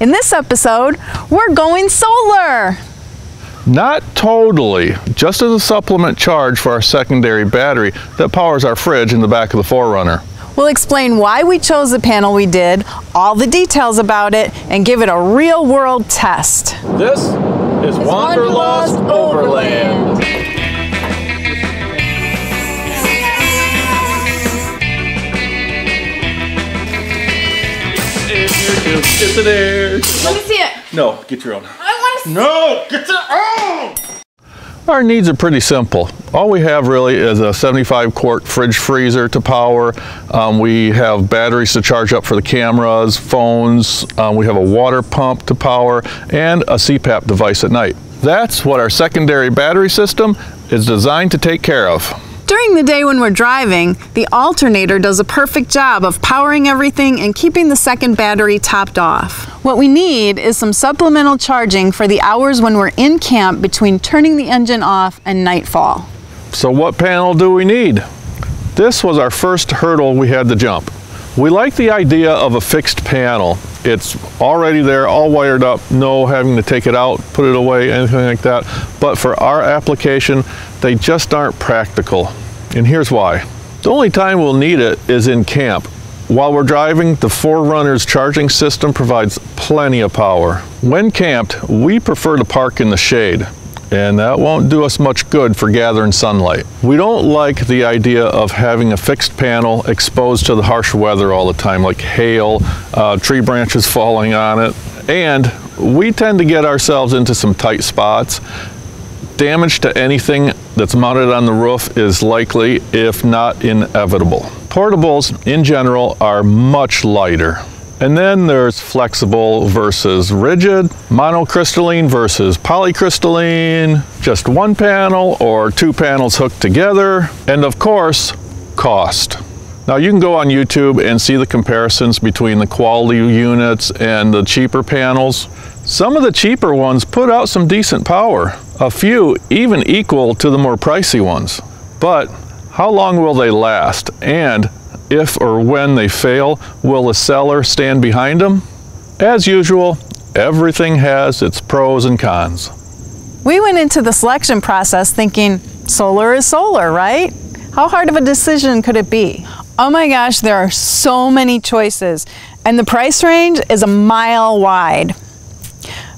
In this episode, we're going solar. Not totally, just as a supplement charge for our secondary battery that powers our fridge in the back of the 4Runner. We'll explain why we chose the panel we did, all the details about it, and give it a real world test. This is Wanderlost Overland. Get to there. Let me see it. No, get your own. I want to No, get your own. Our needs are pretty simple. All we have really is a 75 quart fridge freezer to power. Um, we have batteries to charge up for the cameras, phones. Um, we have a water pump to power and a CPAP device at night. That's what our secondary battery system is designed to take care of. During the day when we're driving, the alternator does a perfect job of powering everything and keeping the second battery topped off. What we need is some supplemental charging for the hours when we're in camp between turning the engine off and nightfall. So what panel do we need? This was our first hurdle we had to jump. We like the idea of a fixed panel. It's already there, all wired up, no having to take it out, put it away, anything like that. But for our application, they just aren't practical. And here's why. The only time we'll need it is in camp. While we're driving, the 4Runner's charging system provides plenty of power. When camped, we prefer to park in the shade and that won't do us much good for gathering sunlight. We don't like the idea of having a fixed panel exposed to the harsh weather all the time, like hail, uh, tree branches falling on it, and we tend to get ourselves into some tight spots. Damage to anything that's mounted on the roof is likely, if not inevitable. Portables, in general, are much lighter. And then there's flexible versus rigid, monocrystalline versus polycrystalline, just one panel or two panels hooked together, and of course, cost. Now you can go on YouTube and see the comparisons between the quality units and the cheaper panels. Some of the cheaper ones put out some decent power, a few even equal to the more pricey ones. But how long will they last? And if or when they fail, will the seller stand behind them? As usual, everything has its pros and cons. We went into the selection process thinking solar is solar, right? How hard of a decision could it be? Oh my gosh, there are so many choices, and the price range is a mile wide.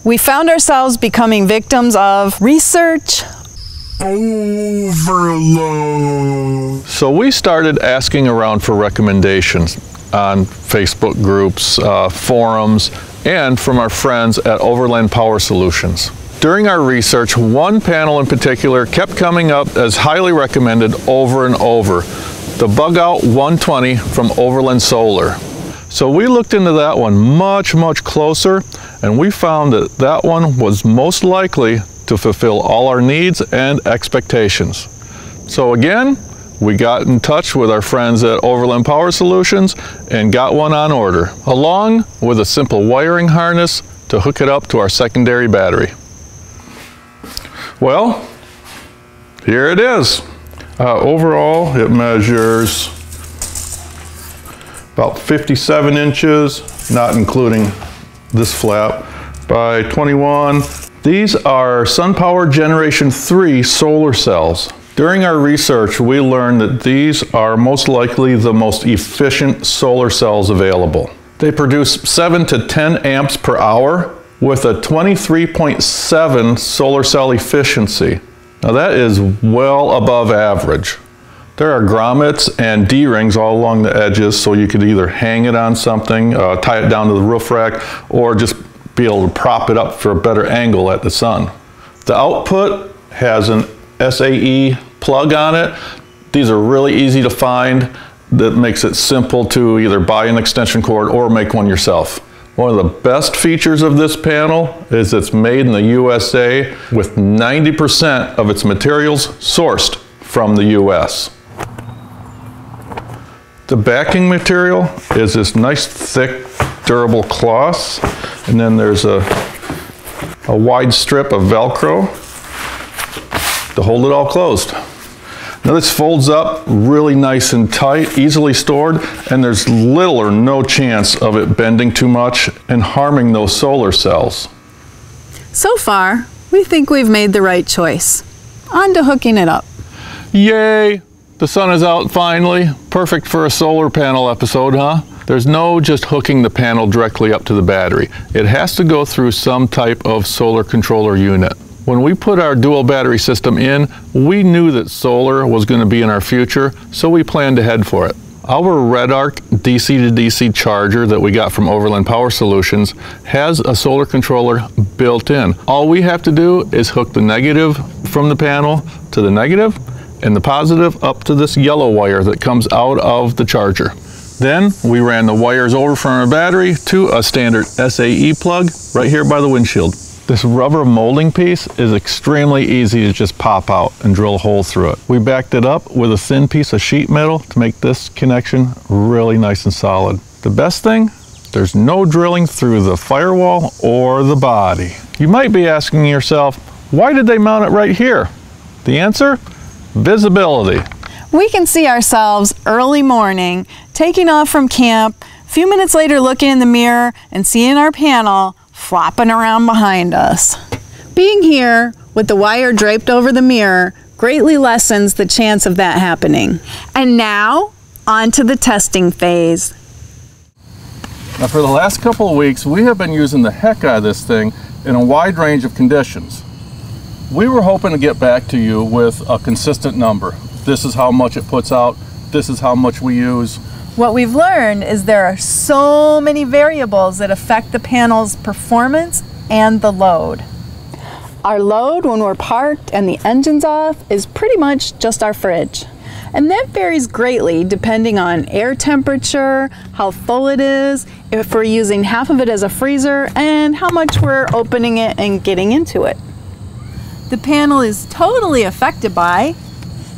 We found ourselves becoming victims of research, overload. So we started asking around for recommendations on Facebook groups, uh, forums, and from our friends at Overland Power Solutions. During our research, one panel in particular kept coming up as highly recommended over and over, the Bug Out 120 from Overland Solar. So we looked into that one much, much closer, and we found that that one was most likely to fulfill all our needs and expectations. So again, we got in touch with our friends at Overland Power Solutions and got one on order, along with a simple wiring harness to hook it up to our secondary battery. Well, here it is. Uh, overall, it measures about 57 inches, not including this flap, by 21. These are SunPower Generation 3 solar cells. During our research, we learned that these are most likely the most efficient solar cells available. They produce 7 to 10 amps per hour with a 23.7 solar cell efficiency. Now that is well above average. There are grommets and D-rings all along the edges so you could either hang it on something, uh, tie it down to the roof rack, or just be able to prop it up for a better angle at the sun. The output has an SAE plug on it. These are really easy to find. That makes it simple to either buy an extension cord or make one yourself. One of the best features of this panel is it's made in the USA with 90% of its materials sourced from the US. The backing material is this nice thick durable cloth and then there's a, a wide strip of Velcro to hold it all closed. Now this folds up really nice and tight, easily stored, and there's little or no chance of it bending too much and harming those solar cells. So far, we think we've made the right choice. On to hooking it up. Yay! The sun is out finally. Perfect for a solar panel episode, huh? There's no just hooking the panel directly up to the battery. It has to go through some type of solar controller unit. When we put our dual battery system in, we knew that solar was going to be in our future, so we planned to head for it. Our RedArc DC to DC charger that we got from Overland Power Solutions has a solar controller built in. All we have to do is hook the negative from the panel to the negative and the positive up to this yellow wire that comes out of the charger. Then we ran the wires over from our battery to a standard SAE plug right here by the windshield. This rubber molding piece is extremely easy to just pop out and drill a hole through it. We backed it up with a thin piece of sheet metal to make this connection really nice and solid. The best thing, there's no drilling through the firewall or the body. You might be asking yourself, why did they mount it right here? The answer, visibility. We can see ourselves early morning, taking off from camp, a few minutes later looking in the mirror and seeing our panel flopping around behind us. Being here with the wire draped over the mirror greatly lessens the chance of that happening. And now, on to the testing phase. Now for the last couple of weeks, we have been using the heck out of this thing in a wide range of conditions. We were hoping to get back to you with a consistent number. This is how much it puts out, this is how much we use. What we've learned is there are so many variables that affect the panel's performance and the load. Our load when we're parked and the engine's off is pretty much just our fridge. And that varies greatly depending on air temperature, how full it is, if we're using half of it as a freezer, and how much we're opening it and getting into it. The panel is totally affected by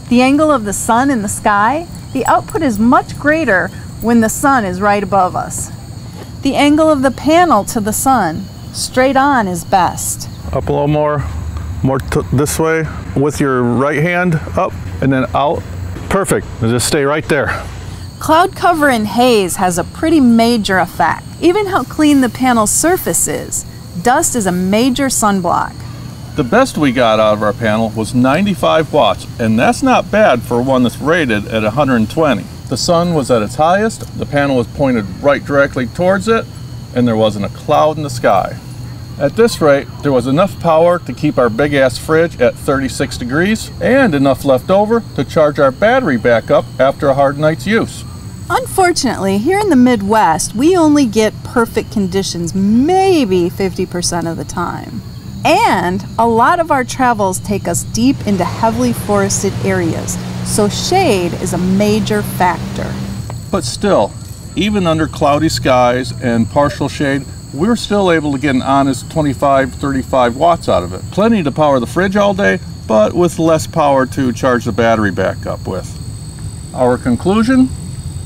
the angle of the sun in the sky. The output is much greater when the sun is right above us. The angle of the panel to the sun, straight on is best. Up a little more, more this way with your right hand up and then out. Perfect, just stay right there. Cloud cover and haze has a pretty major effect. Even how clean the panel's surface is. Dust is a major sunblock. The best we got out of our panel was 95 watts, and that's not bad for one that's rated at 120. The sun was at its highest, the panel was pointed right directly towards it, and there wasn't a cloud in the sky. At this rate, there was enough power to keep our big ass fridge at 36 degrees and enough left over to charge our battery back up after a hard night's use. Unfortunately, here in the Midwest, we only get perfect conditions maybe 50% of the time. And a lot of our travels take us deep into heavily forested areas, so shade is a major factor. But still, even under cloudy skies and partial shade, we're still able to get an honest 25, 35 watts out of it. Plenty to power the fridge all day, but with less power to charge the battery back up with. Our conclusion?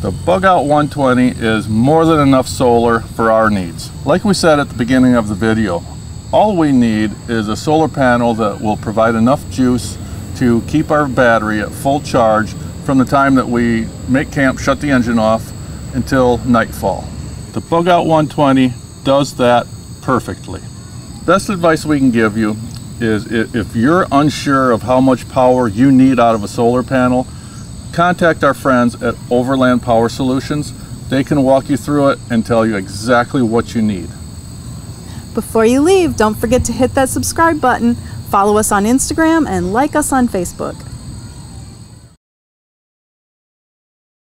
The Bug Out 120 is more than enough solar for our needs. Like we said at the beginning of the video, all we need is a solar panel that will provide enough juice to keep our battery at full charge from the time that we make camp, shut the engine off, until nightfall. The Bug Out 120 does that perfectly. Best advice we can give you is if you're unsure of how much power you need out of a solar panel, contact our friends at Overland Power Solutions. They can walk you through it and tell you exactly what you need. Before you leave, don't forget to hit that subscribe button, follow us on Instagram, and like us on Facebook.